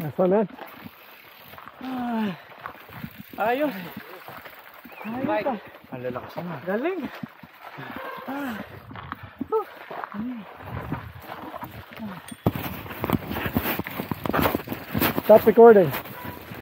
Man. Ah, ayos. Ayos Mike. ah. Ang lalakas na. Galing. Stop recording.